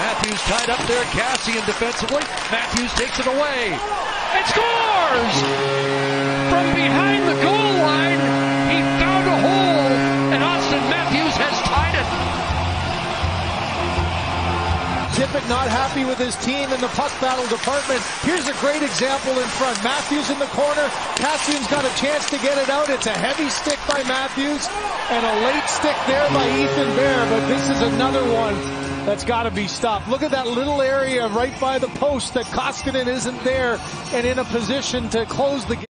Matthews tied up there. Kassian defensively. Matthews takes it away and scores! From behind the goal line, he found a hole, and Auston Matthews has tied it. Tippett not happy with his team in the puck battle department. Here's a great example in front. Matthews in the corner. Kassian's got a chance to get it out. It's a heavy stick by Matthews and a late stick there by Ethan Bear, but this is another one that's got to be stopped. Look at that little area right by the post that Koskinen isn't there and in a position to close the game.